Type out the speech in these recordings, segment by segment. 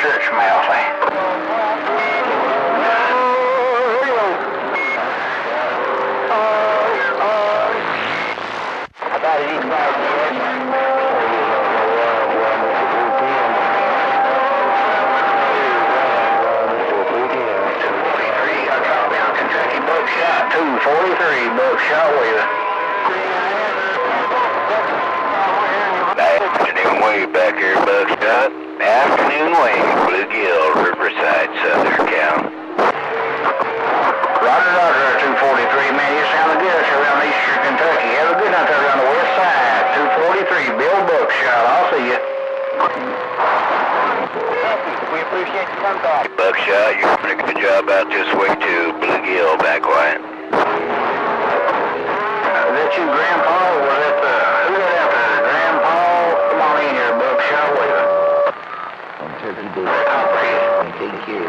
church mouse, eh? About east Buckshot, 243, Buckshot with Afternoon wave back here, Buckshot. Afternoon wave, Bluegill, Riverside, Southern Cal. Roger, roger, 243, man, you sounded good around eastern Kentucky. Have a good night there around the west side. 243, Bill Buckshot, I'll see you. We appreciate you your contact. Buckshot, you're doing a good job out this way too. Bluegill, back quiet.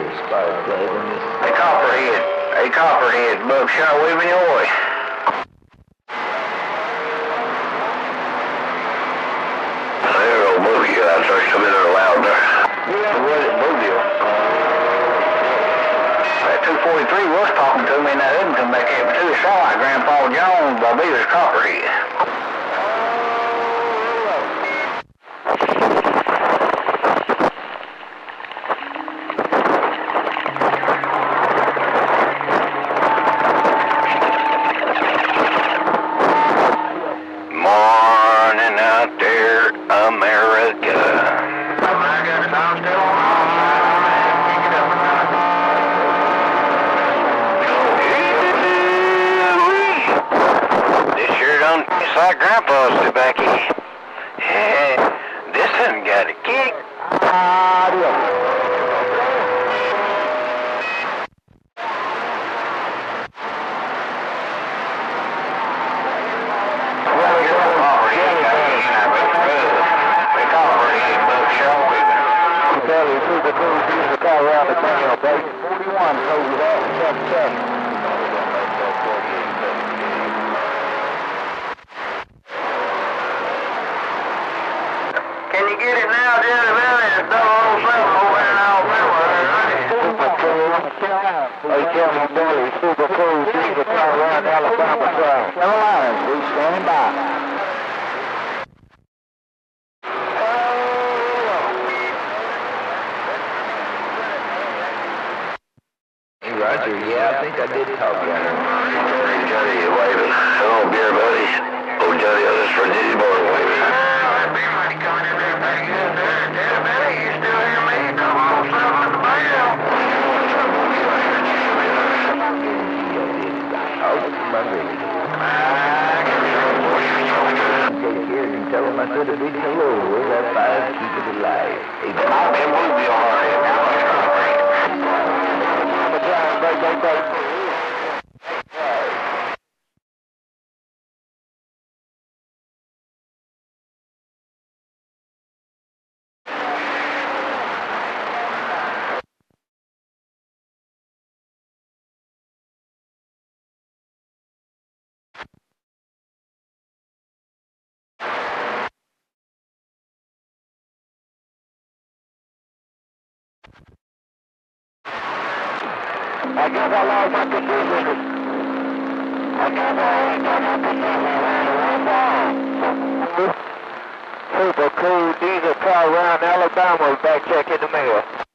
Take care of Spark Plug on this. Hey, Copperhead. Hey, Copperhead, Buckshot, waving your way. There, old Buckshot, sorry, come in there loud there. Yeah, what is Bluegill? That 243 was talking to me, and that didn't come back me too. It sounded like Grandpa Jones, he was Copperhead. Like Grandpa's tobacco. this one got a kick. Kelly, Super Cool, use the car around the tail, baby. 41, close it off, check, check. Can you get it now, Belly? It's 007 over in Alabama. Super hey, Kelly, Billy, Super Cool, use the car around Alabama trail. Carolina, we stand by. Hey, Roger, yeah, I think I did talk there. Hey, Johnny, you waving. Hello, beer buddy. Oh, Johnny, oh, this is for Diddy Boy waving. Beer buddy coming in there pretty good there. You still hear me? Come on, son, with the bell. Oh, my goodness. Take care and tell them I said a big hello. That fire keep it alive. Hey, I've been with you already. Now, I guess I lost my computer. I guess I lost my computer. Super cool diesel car around Alabama. Back check in the mail.